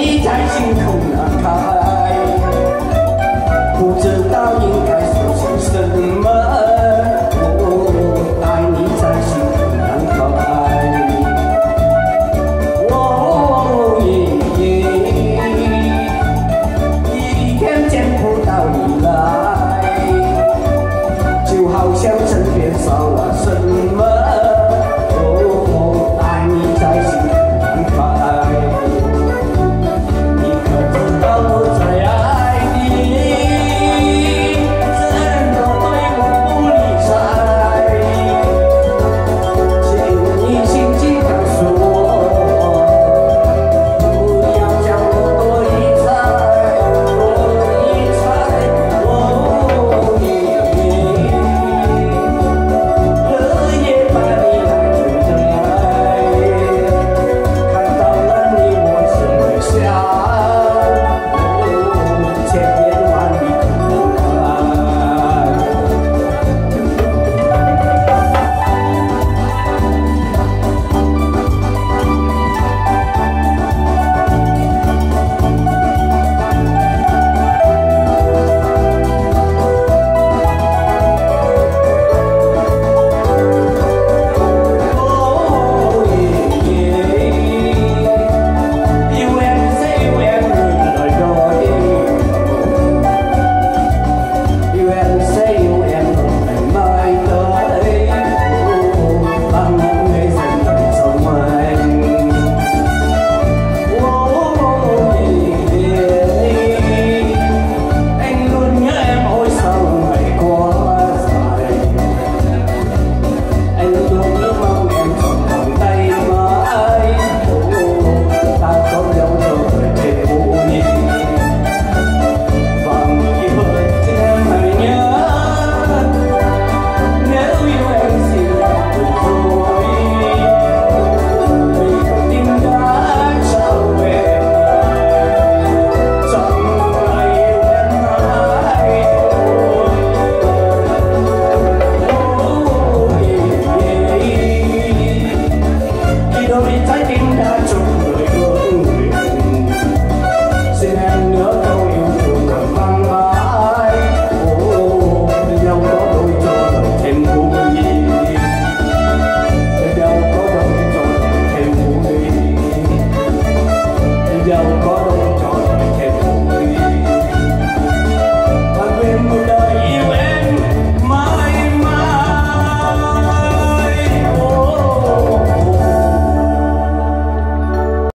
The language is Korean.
많이 잘수 있는